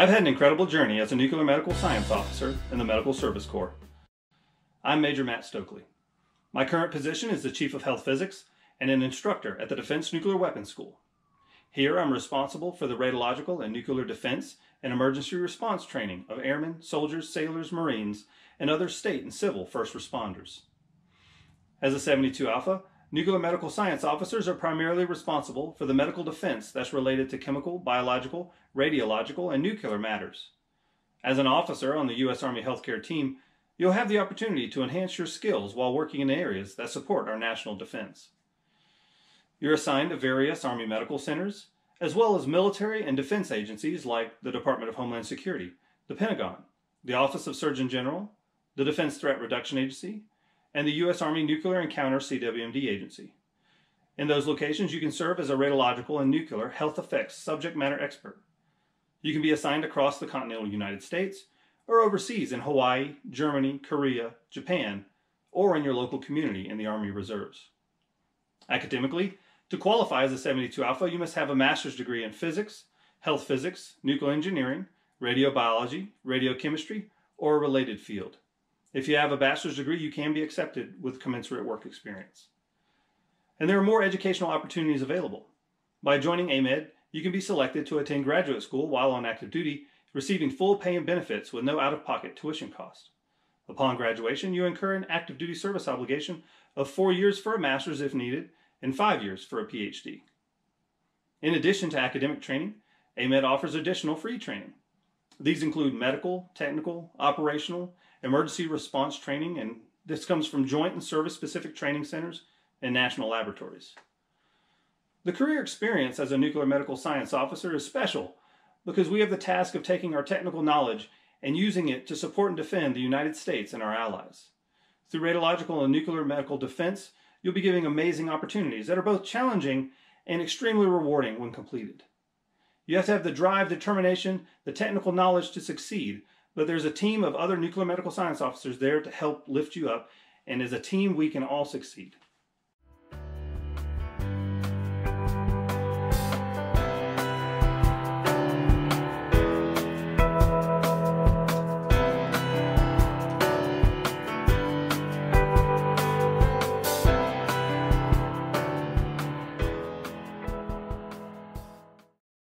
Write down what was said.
I've had an incredible journey as a nuclear medical science officer in the Medical Service Corps. I'm Major Matt Stokely. My current position is the Chief of Health Physics and an instructor at the Defense Nuclear Weapons School. Here I'm responsible for the radiological and nuclear defense and emergency response training of airmen, soldiers, sailors, marines, and other state and civil first responders. As a 72 Alpha, Nuclear medical science officers are primarily responsible for the medical defense that's related to chemical, biological, radiological, and nuclear matters. As an officer on the U.S. Army healthcare team, you'll have the opportunity to enhance your skills while working in areas that support our national defense. You're assigned to various Army medical centers, as well as military and defense agencies like the Department of Homeland Security, the Pentagon, the Office of Surgeon General, the Defense Threat Reduction Agency, and the U.S. Army Nuclear and Counter CWMD Agency. In those locations, you can serve as a radiological and nuclear health effects subject matter expert. You can be assigned across the continental United States or overseas in Hawaii, Germany, Korea, Japan, or in your local community in the Army Reserves. Academically, to qualify as a 72 Alpha, you must have a master's degree in physics, health physics, nuclear engineering, radiobiology, radiochemistry, or a related field. If you have a bachelor's degree, you can be accepted with commensurate work experience. And there are more educational opportunities available. By joining AMEDD, you can be selected to attend graduate school while on active duty, receiving full pay and benefits with no out of pocket tuition cost. Upon graduation, you incur an active duty service obligation of four years for a master's if needed, and five years for a PhD. In addition to academic training, AMEDD offers additional free training. These include medical, technical, operational, emergency response training, and this comes from joint and service specific training centers and national laboratories. The career experience as a nuclear medical science officer is special because we have the task of taking our technical knowledge and using it to support and defend the United States and our allies. Through radiological and nuclear medical defense, you'll be giving amazing opportunities that are both challenging and extremely rewarding when completed. You have to have the drive, determination, the technical knowledge to succeed, but there's a team of other nuclear medical science officers there to help lift you up, and as a team, we can all succeed.